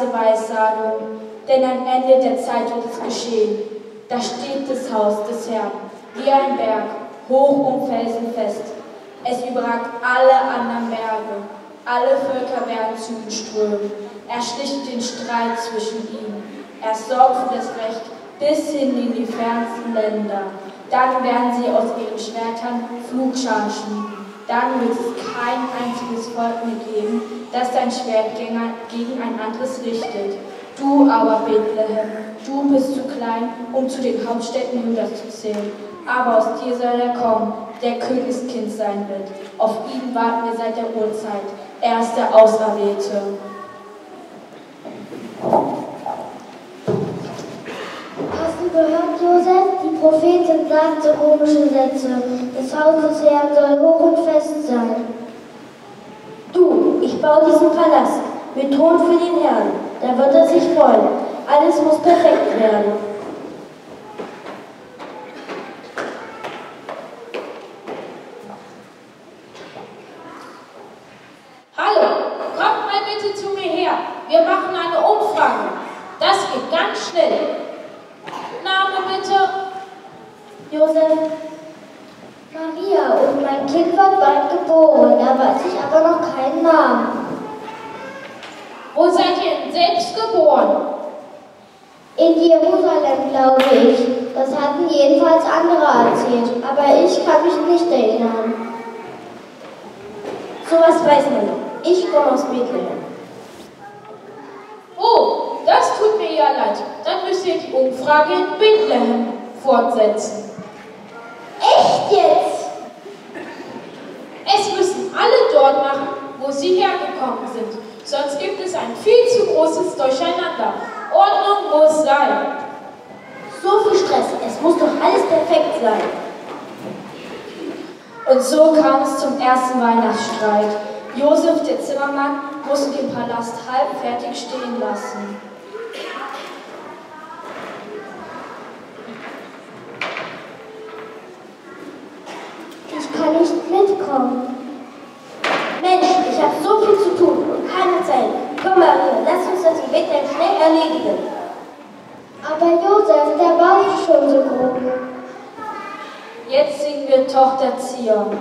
Erste Weissagung, denn am Ende der Zeit wird es geschehen. Da steht das Haus des Herrn, wie ein Berg, hoch und felsenfest. Es überragt alle anderen Berge. Alle Völker werden zu ihm strömen. Er schlicht den Streit zwischen ihnen. Er sorgt für das Recht bis hin in die fernsten Länder. Dann werden sie aus ihren Schwertern Flugscharen schmieden. Dann wird es kein einziges Volk mehr geben, das sein Schwert gegen ein anderes richtet. Du aber, Bethlehem, du bist zu klein, um zu den Hauptstädten Judas zu zählen. Aber aus dir soll er kommen, der Königskind sein wird. Auf ihn warten wir seit der Urzeit. Er ist der Auserwählte. Hast du gehört, Josef? Prophetin sagt so komische Sätze. Das Haus des Herrn soll hoch und fest sein. Du, ich baue diesen Palast mit Thron für den Herrn. Da wird er sich freuen. Alles muss perfekt werden. Hallo, kommt mal bitte zu mir her. Wir machen eine Umfrage. Das geht ganz schnell. Name bitte? Josef. Maria und mein Kind wird bald geboren. Da weiß ich aber noch keinen Namen. Wo seid ihr denn selbst geboren? In Jerusalem, glaube ich. Das hatten jedenfalls andere erzählt. Aber ich kann mich nicht erinnern. Sowas weiß man noch. Ich komme aus Bethlehem. Oh, das tut mir ja leid. Dann müsst ihr die Umfrage in Bethlehem fortsetzen. Echt jetzt? Es müssen alle dort machen, wo sie hergekommen sind. Sonst gibt es ein viel zu großes Durcheinander. Ordnung muss sein. So viel Stress. Es muss doch alles perfekt sein. Und so kam es zum ersten Weihnachtsstreit. Josef, der Zimmermann, musste den Palast halb fertig stehen lassen. Ich kann mitkommen. Mensch, ich habe so viel zu tun und keine Zeit. Komm Maria, lass uns das Bethlehem schnell erledigen. Aber Josef, der ist schon so grob. Jetzt singen wir Tochter Zion.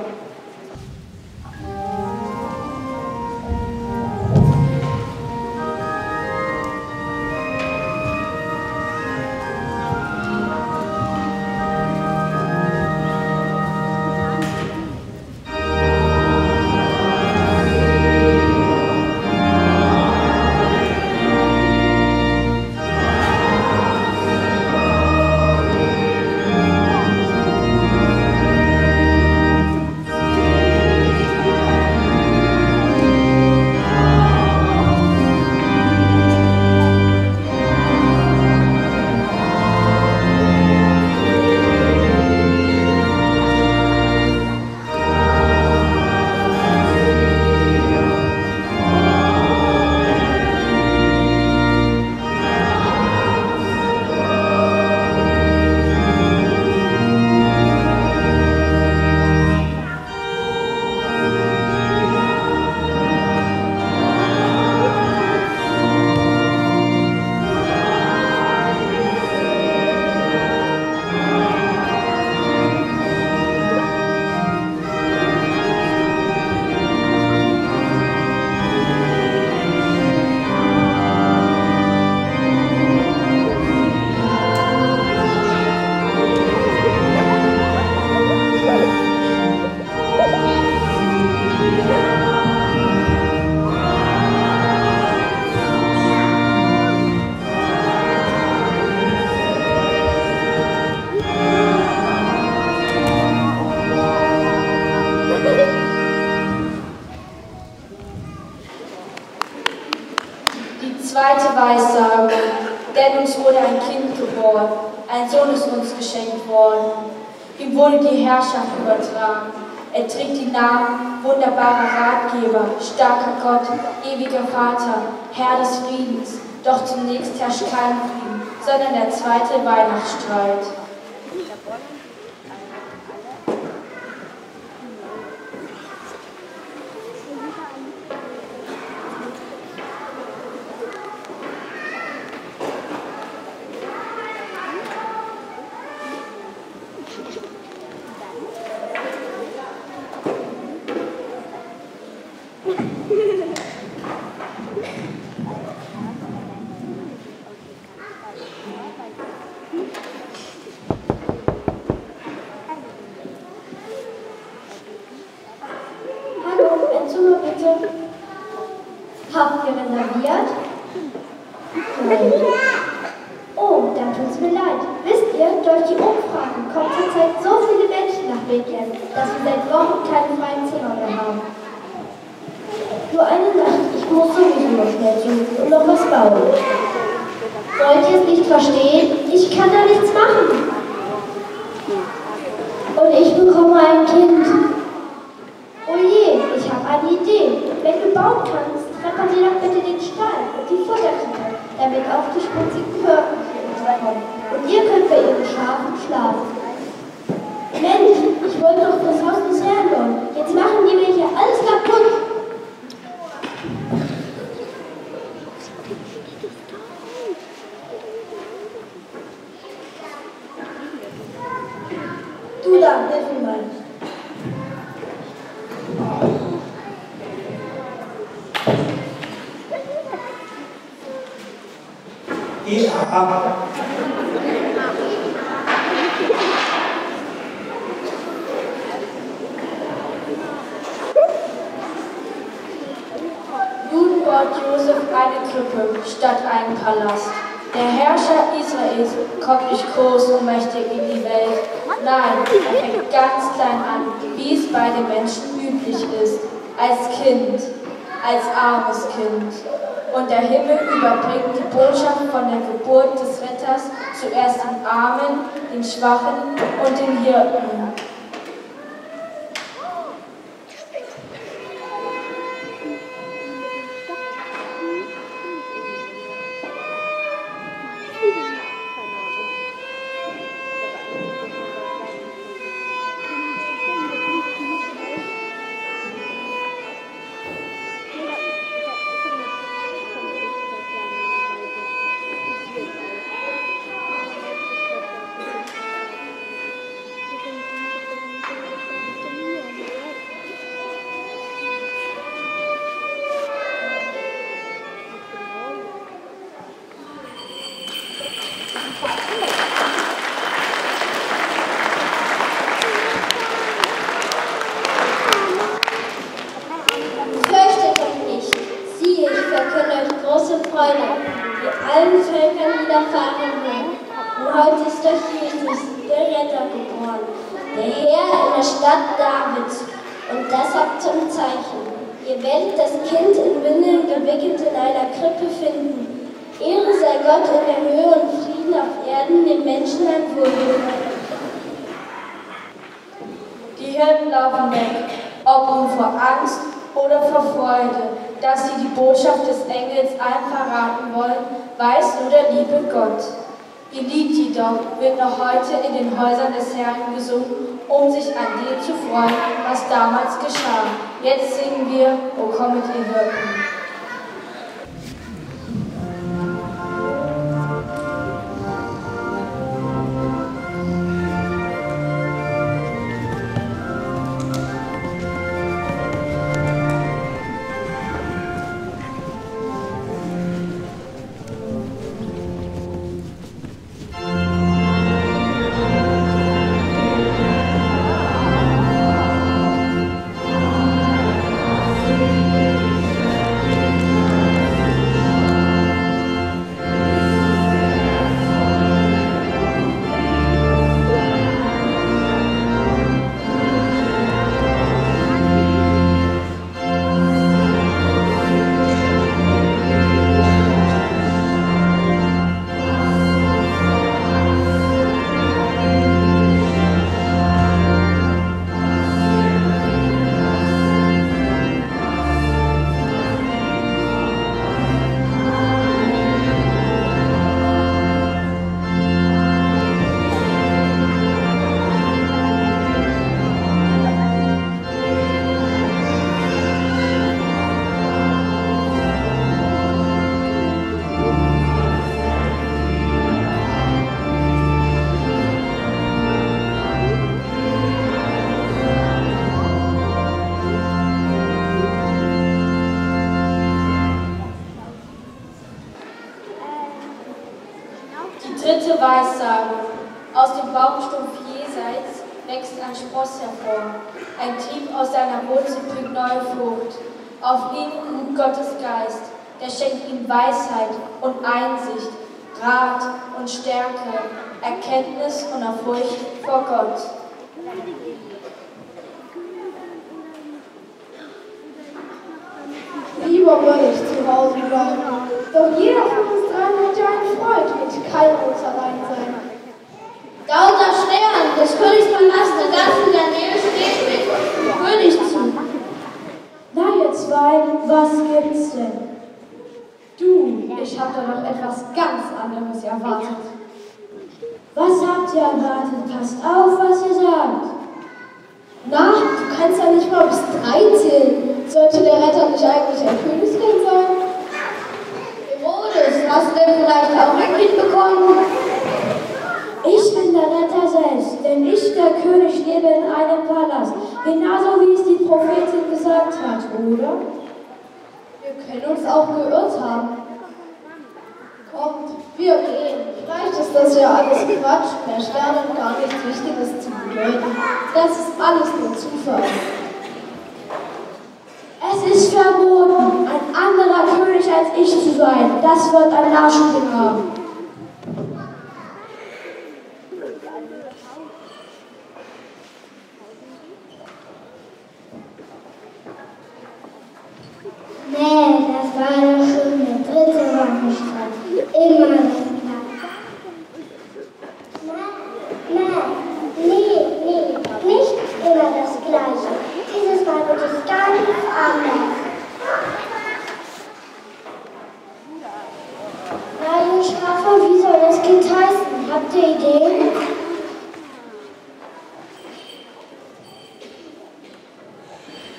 Weissagung, denn uns wurde ein Kind geboren, ein Sohn ist uns geschenkt worden. Ihm wurde die Herrschaft übertragen. Er trägt die Namen wunderbarer Ratgeber, starker Gott, ewiger Vater, Herr des Friedens. Doch zunächst herrscht kein Frieden, sondern der zweite Weihnachtsstreit. Hallo, ein Zimmer bitte. Habt ihr reserviert? Nein. Oh, dann tut's mir leid. Wisst ihr, durch die Umfragen kommen zurzeit so viele Menschen nach Bethlehem, dass wir seit Wochen keine freien Zimmer mehr haben. Nur eine Nacht, ich muss sowieso noch schnell zu und noch was bauen. Wollt ihr es nicht verstehen? Ich kann da nichts machen. Und ich bekomme ein Kind. Oh je, ich habe eine Idee. Wenn du bauen kannst, reparier doch bitte den Stall und die Futterkrippe, damit auch die schmutzigen Körper hier unterkommen. Und ihr könnt bei ihren Schafen schlafen. Mensch, ich wollte doch das Haus des Herrn bauen. Jetzt machen die mir hier alles kaputt. Du da, hilf mir mal. Ja. Nun baut Josef eine Krippe statt einen Palast. Der Herrscher Israels kommt nicht groß und mächtig in die Welt. Nein, er fängt ganz klein an, wie es bei den Menschen üblich ist. Als Kind, als armes Kind. Und der Himmel überbringt die Botschaft von der Geburt des Retters zuerst den Armen, den Schwachen und den Hirten. Das habt zum Zeichen. Ihr werdet das Kind in Windeln gewickelt in einer Krippe finden. Ehre sei Gott in der Höhe und Frieden auf Erden, den Menschen ein Wohlgefallen. Die Hirten laufen weg, ob nun vor Angst oder vor Freude, dass sie die Botschaft des Engels allen verraten wollen, weiß nur der liebe Gott. Ihr Lied jedoch wird noch heute in den Häusern des Herrn gesungen, um sich an dem zu freuen, was damals geschah. Jetzt singen wir, O kommet ihr Hirten. Wurzel bringt neue Frucht. Auf ihn ruht Gottes Geist, der schenkt ihm Weisheit und Einsicht, Rat und Stärke, Erkenntnis und Erfurcht vor Gott. Lieber würde ich zu Hause bleiben. Doch jeder von uns dreien hat ja einen Freund mit uns allein sein. Da unser Stern des Königs Palast ganz in der Nähe steht, mit König zu. Na ihr zwei, was gibt's denn? Du, ich hab da noch etwas ganz anderes erwartet. Was habt ihr erwartet? Passt auf, was ihr sagt. Na, du kannst ja nicht mal bis drei zählen. Sollte der Retter nicht eigentlich ein Königskind sein? Herodes, hast du denn vielleicht auch ein Kind bekommen? Ich bin der Retter selbst, denn ich, der König, lebe in einem Palast. Genauso wie gesagt hat, oder? Wir können uns auch geirrt haben. Kommt, wir gehen. Vielleicht ist das ja alles Quatsch, mehr Sterne und gar nichts Wichtiges zu bedeuten. Das ist alles nur Zufall. Es ist verboten, ein anderer König als ich zu sein. Das wird ein Nachspiel haben. Nee, das war doch schon der dritte Wochenstreit. Immer das Gleiche. Nein, nee, nee, nicht immer das Gleiche. Dieses Mal wird es ganz anders. Na, ihr Schafe, wie soll das Kind heißen? Habt ihr Ideen?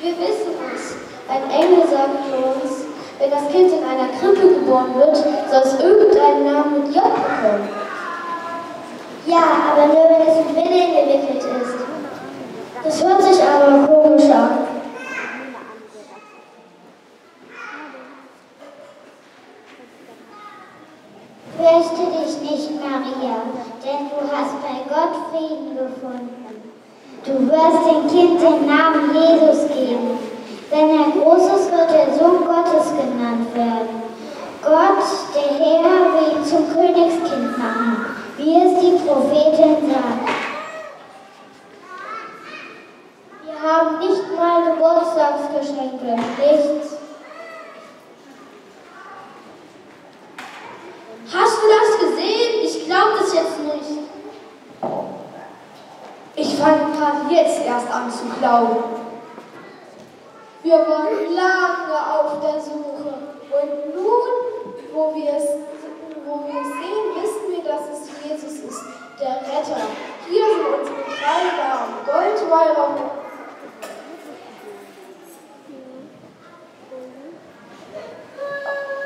Wir wissen es. Ein Engel sagte uns, wenn das Kind in einer Krippe geboren wird, soll es irgendeinen Namen mit J bekommen. Ja, aber nur wenn es mit Windeln gewickelt ist. Das hört sich aber komisch an. Fürchte dich nicht, Maria, denn du hast bei Gott Frieden gefunden. Du wirst dem Kind den Namen Jesus geben. Wenn er groß ist, wird er Sohn Gottes genannt werden. Gott, der Herr, will ihn zum Königskind machen, wie es die Prophetin sagt. Wir haben nicht mal Geburtstagsgeschenke, nichts. Hast du das gesehen? Ich glaube das jetzt nicht. Ich fange gerade jetzt erst an zu glauben. Wir waren lange auf der Suche. Und nun, wo wir es, wo wir sehen, wissen wir, dass es Jesus ist, der Retter. Hier sind unsere drei Gaben. Gold,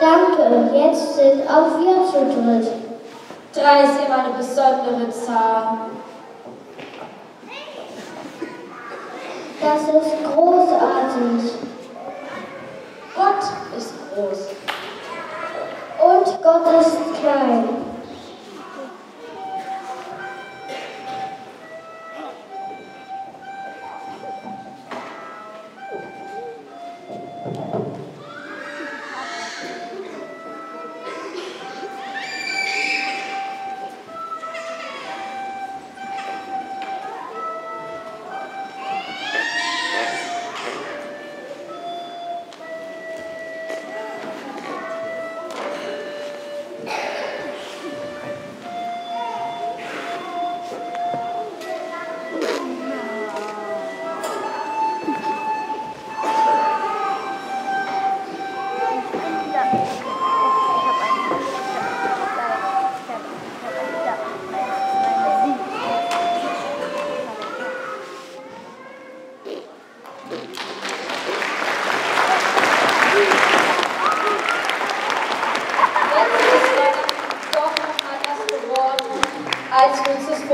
Danke, jetzt sind auch wir zu dritt. Drei ist immer eine besondere Zahl. Das ist großartig. Gott ist groß. Und Gott ist klein.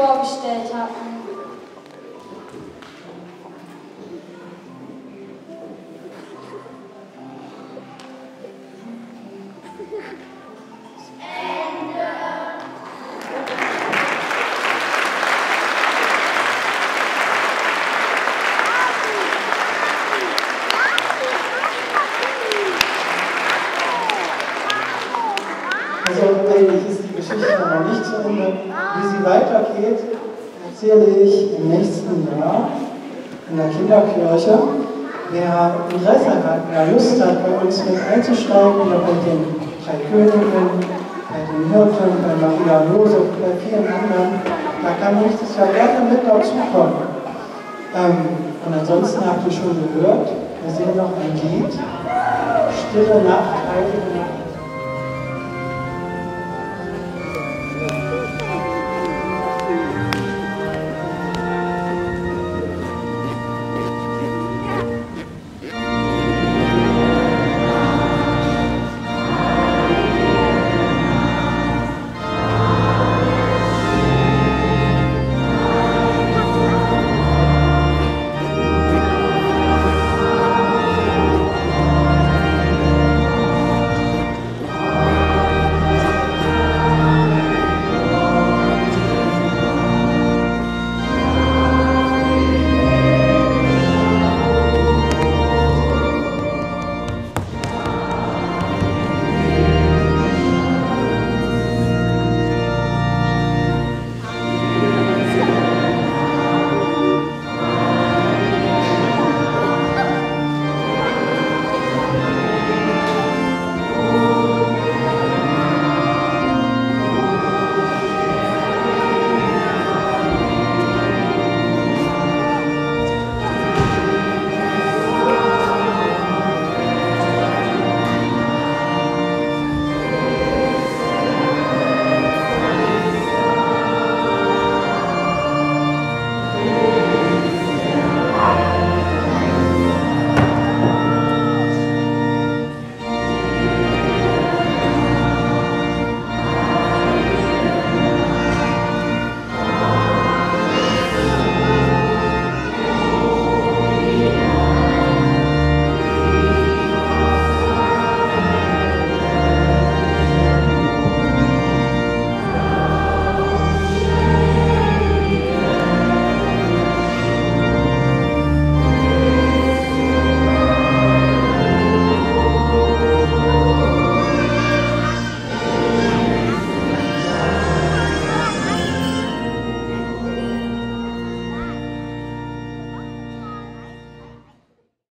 vorgestellt hatten. Wer Interesse hat, wer Lust hat, bei uns mit einzusteigen, oder bei den drei Königen, bei den Hirten, bei Maria Josef, bei vielen anderen, da kann nächstes Jahr gerne mit dazukommen. Ähm, und ansonsten habt ihr schon gehört, wir singen noch ein Lied. Stille Nacht, heilige Nacht.